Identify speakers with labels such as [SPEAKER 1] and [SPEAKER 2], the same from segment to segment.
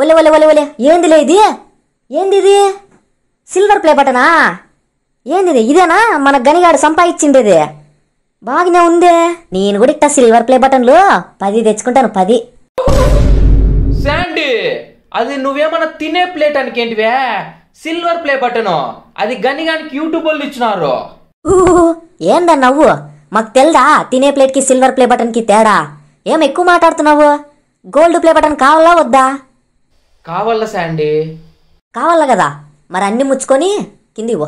[SPEAKER 1] ఒలే ఒలే ఒలే ఒలే ఏందిలే ఇది? ఏంది ఇది సిల్వర్ ప్లే బటనా ఏంది ఇది ఇదేనా? మన గనిగాడు సంపాదించిండేది. బాగానే ఉందే. నేను కూడా ఇట్టా సిల్వర్ ప్లే బటన్లు పది తెచ్చుకుంటాను పది.
[SPEAKER 2] శాండీ అది నువ్వేమన్నా తినే ప్లేట్ అనికేంటివే? సిల్వర్ ప్లే బటన్ అది గనిగానికి యూట్యూబ్ వాళ్ళు ఇచ్చినారు.
[SPEAKER 1] ఏందా నవ్వు? మాకు తెల్దా తినే ప్లేట్కి సిల్వర్ ప్లే బటన్కి తేడా? ఏం ఎక్కువ మాట్లాడుతున్నావు? గోల్డ్ ప్లే బటన్ కావాలా వద్దా?
[SPEAKER 2] కావాలా శాండీ.
[SPEAKER 1] కావాలా కదా. మరి అన్ని ముచ్చుకొని కింది ఇవ్వ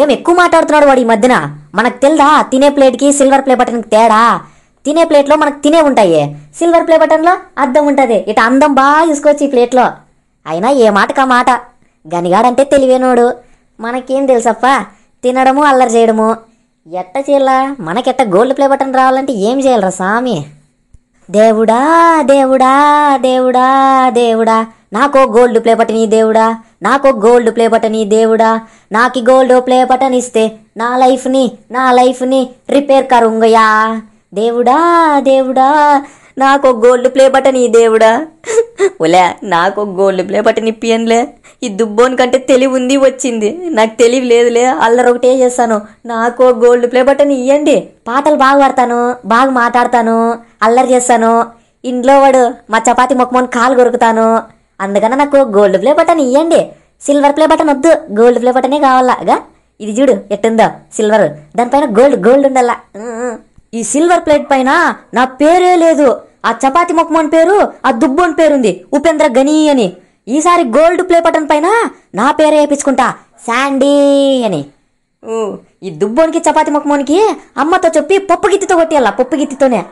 [SPEAKER 1] ఏం ఎక్కువ మాట్లాడుతున్నాడు వాడు ఈ మధ్యన? మనకు తెల్దా తినే ప్లేట్కి సిల్వర్ ప్లే బటన్కి తేడా? తినే ప్లేట్లో మనకు తినే ఉంటాయి. సిల్వర్ ప్లే బటన్లో అద్దం ఉంటుంది. ఇట అందం బాగా చూసుకోవచ్చు ఈ ప్లేట్లో అయినా ఏ మాటకా మాట? గనిగాడంటే తెలివేనోడు. మనకేం తెలుసప్ప? తినడము అల్లరి చేయడము. ఎట్ట చేయాలా మనకెట్ట గోల్డ్ ప్లే బటన్ రావాలంటే ఏం చేయాలరా సామి? దేవుడా దేవుడా దేవుడా దేవుడా. నాకో గోల్డ్ ప్లే బటన్ ఈ దేవుడా. నాకో గోల్డ్ ప్లే బటన్ ఈ దేవుడా. నాకి గోల్డ్ ప్లే బటన్ ఇస్తే నా లైఫ్ని నా లైఫ్ని రిపేర్ కరుంగయా దేవుడా దేవుడా నాకో గోల్డ్ ప్లే బటన్ ఈ దేవుడా. ఒలే ఒక గోల్డ్ ప్లే బటన్ నిప్పియన్లే ఈ దుబ్బోని కంటే తెలివి ఉంది వచ్చింది. నాకు తెలివి లేదులే అల్లరి ఒకటే చేస్తాను. నాకు గోల్డ్ ప్లే బటన్ ఇయ్యండి. పాటలు బాగా పాడతాను బాగా మాట్లాడతాను అల్లరి చేస్తాను. ఇంట్లో వాడు మా చపాతి మొక్కమని కాలు కొరుకుతాను. అందుకని నాకు గోల్డ్ ప్లే బటన్ ఇయ్యండి. సిల్వర్ ప్లే బటన్ వద్దు. గోల్డ్ ప్లే బటనే కావాలాగా ఇది చూడు ఎట్టుందో సిల్వర్ దానిపైన గోల్డ్ గోల్డ్ ఉండాల? ఈ సిల్వర్ ప్లేట్ పైన నా పేరే లేదు. ఆ చపాతి మొక్కమోని పేరు ఆ దుబ్బోని పేరుంది. ఉపేంద్ర గని అని. ఈసారి గోల్డ్ ప్లే బటన్ పైన నా పేరే వేయించుకుంటా శాండీ అని. ఈ దుబ్బోనికి చపాతి మొక్కమోనికి అమ్మతో చెప్పి పప్పు గిత్తితో కొట్టేయాల? పప్పు గిత్తితోనే.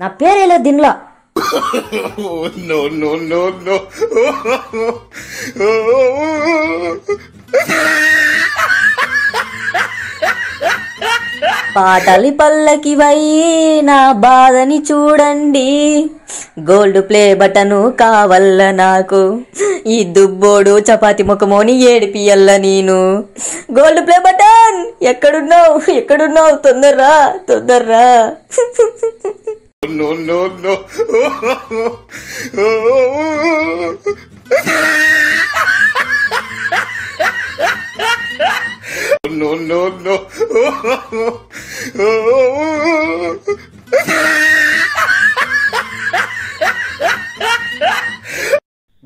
[SPEAKER 1] నా పేరే లేదు దీనిలో.
[SPEAKER 3] Oh, no, no,
[SPEAKER 1] పాటలి పల్లకి వై నా బాధని చూడండి. గోల్డ్ ప్లే బటను కావల్ల నాకు. ఈ దుబ్బోడు చపాతి ముఖమోని ఏడిపియల్ల నేను. Gold play button! ఎక్కడున్నావు? ఎక్కడున్నావు? తొందర్రా తొందర్రా.
[SPEAKER 3] No, no, no. no, no, no.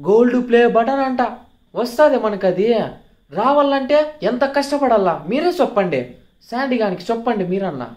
[SPEAKER 2] Gold play button అంట. వస్తుంది మనకు అది రావాలంటే ఎంత కష్టపడాలా మీరే చెప్పండి. శాండీ గానికి చెప్పండి మీరన్నా.